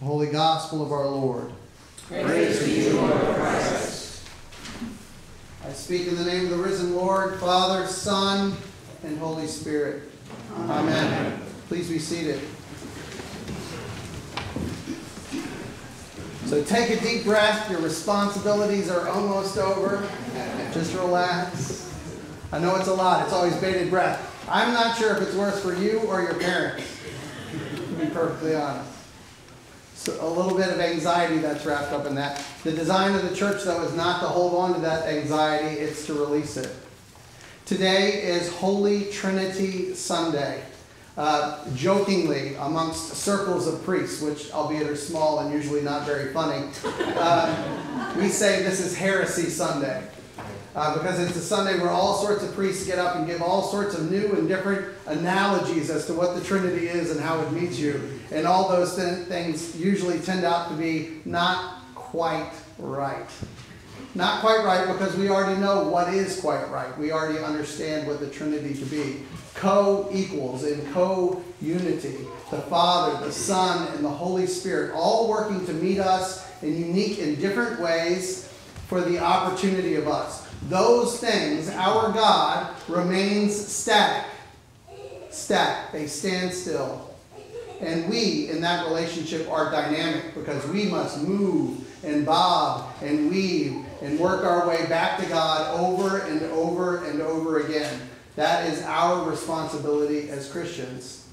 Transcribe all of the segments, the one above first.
The Holy Gospel of our Lord. Praise to you, Lord Christ. I speak in the name of the risen Lord, Father, Son, and Holy Spirit. Amen. Please be seated. So take a deep breath. Your responsibilities are almost over. Just relax. I know it's a lot. It's always bated breath. I'm not sure if it's worse for you or your parents, to be perfectly honest. So a little bit of anxiety that's wrapped up in that. The design of the church, though, is not to hold on to that anxiety, it's to release it. Today is Holy Trinity Sunday. Uh, jokingly, amongst circles of priests, which albeit are small and usually not very funny, uh, we say this is Heresy Sunday. Uh, because it's a Sunday where all sorts of priests get up and give all sorts of new and different analogies as to what the Trinity is and how it meets you. And all those th- things usually tend out to be not quite right. Not quite right because we already know what is quite right. We already understand what the Trinity to be. Co equals in co unity. The Father, the Son, and the Holy Spirit all working to meet us in unique and different ways for the opportunity of us. Those things, our God remains static. Static. They stand still. And we, in that relationship, are dynamic because we must move and bob and weave and work our way back to God over and over and over again. That is our responsibility as Christians.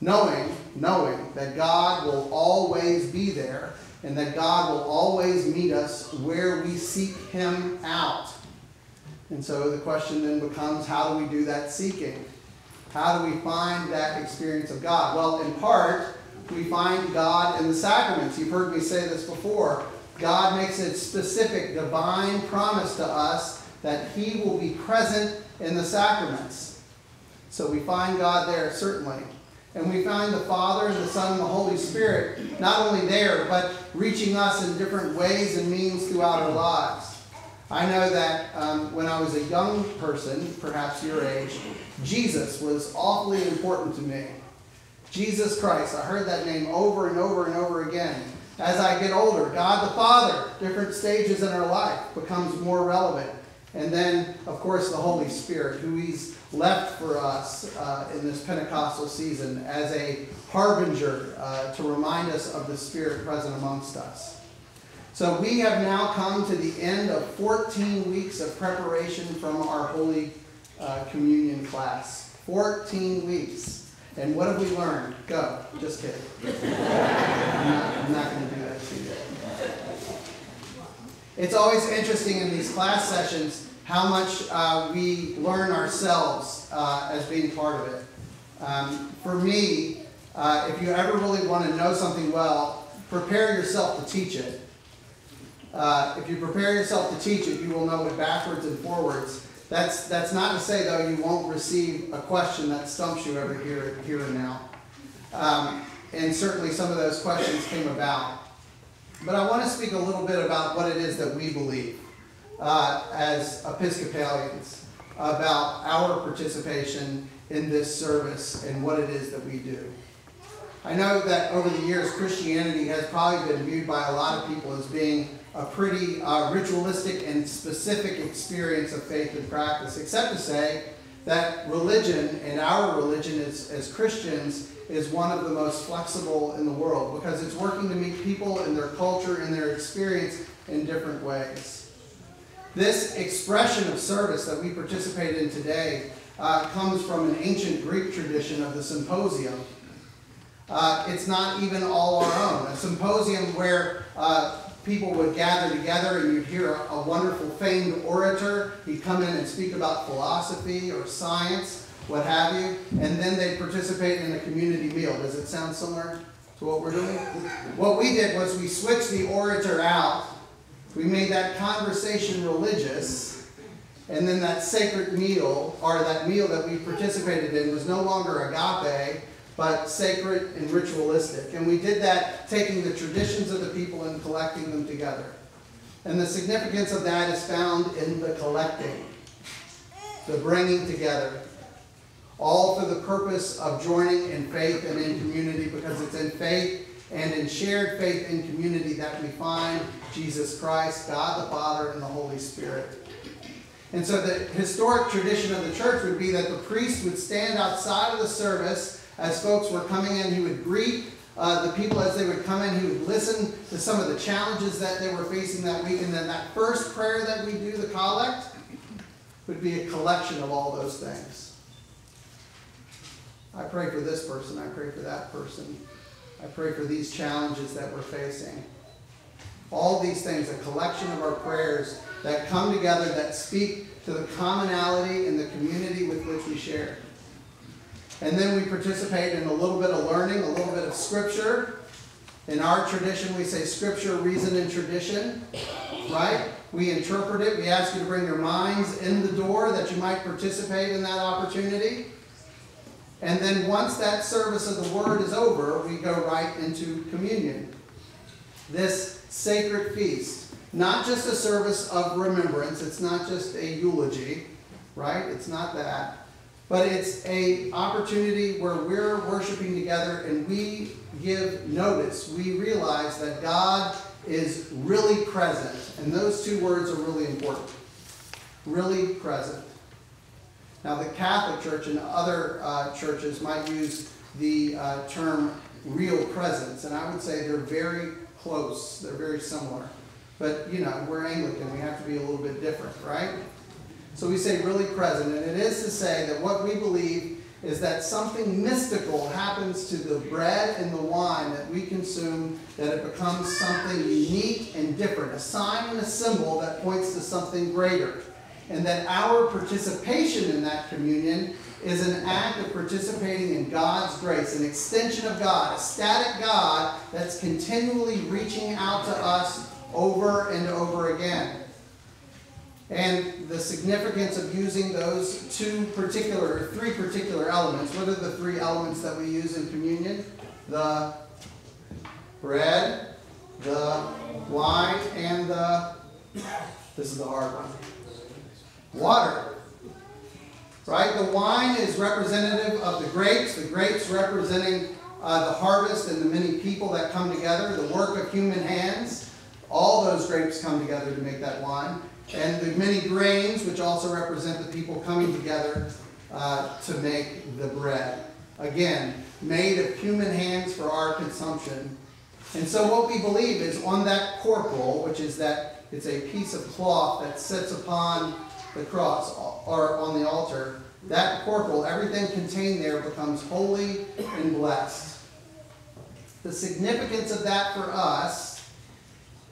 Knowing, knowing that God will always be there and that God will always meet us where we seek Him out. And so the question then becomes how do we do that seeking? How do we find that experience of God? Well, in part, we find God in the sacraments. You've heard me say this before. God makes a specific divine promise to us that He will be present in the sacraments. So we find God there, certainly. And we find the Father and the Son and the Holy Spirit not only there, but reaching us in different ways and means throughout our lives. I know that um, when I was a young person, perhaps your age, Jesus was awfully important to me. Jesus Christ. I heard that name over and over and over again. As I get older, God the Father, different stages in our life, becomes more relevant. And then, of course, the Holy Spirit, who He's left for us uh, in this Pentecostal season as a harbinger uh, to remind us of the Spirit present amongst us. So we have now come to the end of 14 weeks of preparation from our Holy uh, Communion class. 14 weeks. And what have we learned? Go. Just kidding. I'm not, not going to do that to you. It's always interesting in these class sessions how much uh, we learn ourselves uh, as being part of it. Um, for me, uh, if you ever really want to know something well, prepare yourself to teach it. Uh, if you prepare yourself to teach it, you will know it backwards and forwards. That's, that's not to say, though, you won't receive a question that stumps you every here, here and now. Um, and certainly some of those questions came about. But I want to speak a little bit about what it is that we believe uh, as Episcopalians about our participation in this service and what it is that we do. I know that over the years, Christianity has probably been viewed by a lot of people as being a pretty uh, ritualistic and specific experience of faith and practice, except to say that religion and our religion as, as Christians is one of the most flexible in the world because it's working to meet people in their culture and their experience in different ways. This expression of service that we participate in today uh, comes from an ancient Greek tradition of the symposium. Uh, it's not even all our own. A symposium where uh, people would gather together and you'd hear a, a, wonderful famed orator. He'd come in and speak about philosophy or science, what have you, and then they'd participate in a community meal. Does it sound similar to what we're doing? What we did was we switched the orator out. We made that conversation religious, and then that sacred meal, or that meal that we participated in, was no longer agape, but sacred and ritualistic. And we did that taking the traditions of the people and collecting them together. And the significance of that is found in the collecting, the bringing together, all for the purpose of joining in faith and in community, because it's in faith and in shared faith and community that we find Jesus Christ, God the Father, and the Holy Spirit. And so the historic tradition of the church would be that the priest would stand outside of the service as folks were coming in. He would greet uh, the people as they would come in. He would listen to some of the challenges that they were facing that week. And then that first prayer that we do, the collect, would be a collection of all those things. I pray for this person. I pray for that person. I pray for these challenges that we're facing. All these things, a collection of our prayers that come together that speak to the commonality in the community with which we share. And then we participate in a little bit of learning, a little bit of scripture. In our tradition, we say scripture, reason, and tradition, right? We interpret it. We ask you to bring your minds in the door that you might participate in that opportunity. And then once that service of the word is over, we go right into communion. This sacred feast. Not just a service of remembrance, it's not just a eulogy, right? It's not that. But it's a opportunity where we're worshiping together and we give notice. We realize that God is really present. And those two words are really important. Really present. Now, the Catholic Church and other uh, churches might use the uh, term real presence, and I would say they're very close, they're very similar. But, you know, we're Anglican, we have to be a little bit different, right? So we say really present, and it is to say that what we believe is that something mystical happens to the bread and the wine that we consume, that it becomes something unique and different, a sign and a symbol that points to something greater and that our participation in that communion is an act of participating in God's grace, an extension of God, a static God that's continually reaching out to us over and over again. And the significance of using those two particular, three particular elements. What are the three elements that we use in communion? The bread, the wine, and the, this is the hard one, water. Right? The wine is representative of the grapes, the grapes representing uh, the harvest and the many people that come together, the work of human hands. All those grapes come together to make that wine. And the many grains, which also represent the people coming together uh, to make the bread. Again, made of human hands for our consumption. And so, what we believe is on that corporal, which is that it's a piece of cloth that sits upon the cross or on the altar, that corporal, everything contained there becomes holy and blessed. The significance of that for us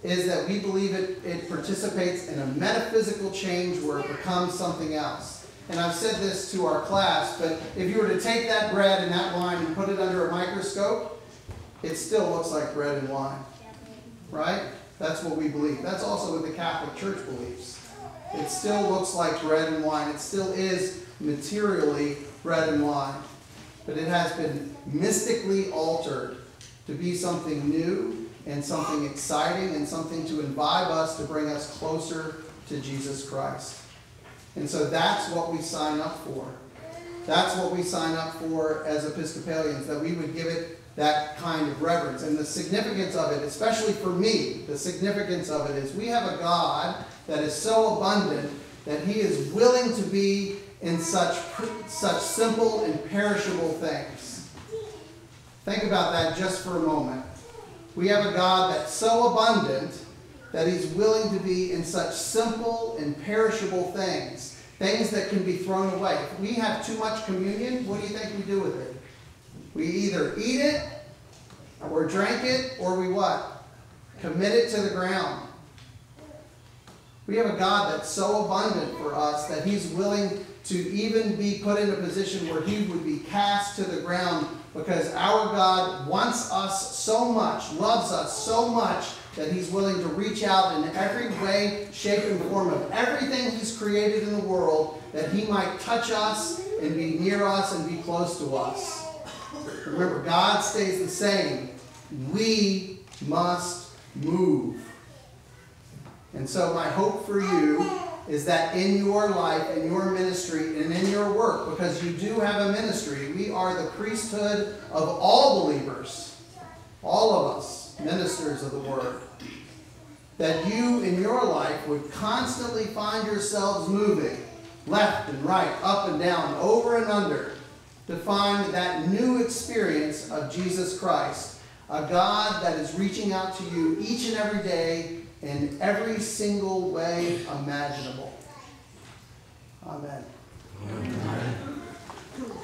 is that we believe it, it participates in a metaphysical change where it becomes something else. And I've said this to our class, but if you were to take that bread and that wine and put it under a microscope, it still looks like bread and wine. Right? That's what we believe. That's also what the Catholic Church believes. It still looks like bread and wine. It still is materially bread and wine. But it has been mystically altered to be something new and something exciting and something to imbibe us to bring us closer to Jesus Christ. And so that's what we sign up for. That's what we sign up for as Episcopalians, that we would give it that kind of reverence. And the significance of it, especially for me, the significance of it is we have a God that is so abundant that he is willing to be in such, such simple and perishable things. Think about that just for a moment. We have a God that's so abundant that he's willing to be in such simple and perishable things, things that can be thrown away. If we have too much communion, what do you think we do with it? We either eat it, or drink it, or we what? Commit it to the ground. We have a God that's so abundant for us that He's willing to even be put in a position where He would be cast to the ground because our God wants us so much, loves us so much, that He's willing to reach out in every way, shape, and form of everything He's created in the world that He might touch us and be near us and be close to us. Remember, God stays the same. We must move. And so, my hope for you is that in your life, in your ministry, and in your work, because you do have a ministry, we are the priesthood of all believers. all of us, ministers of the word, that you in your life would constantly find yourselves moving left and right, up and down, over and under, to find that new experience of Jesus Christ, a God that is reaching out to you each and every day in every single way imaginable. Amen.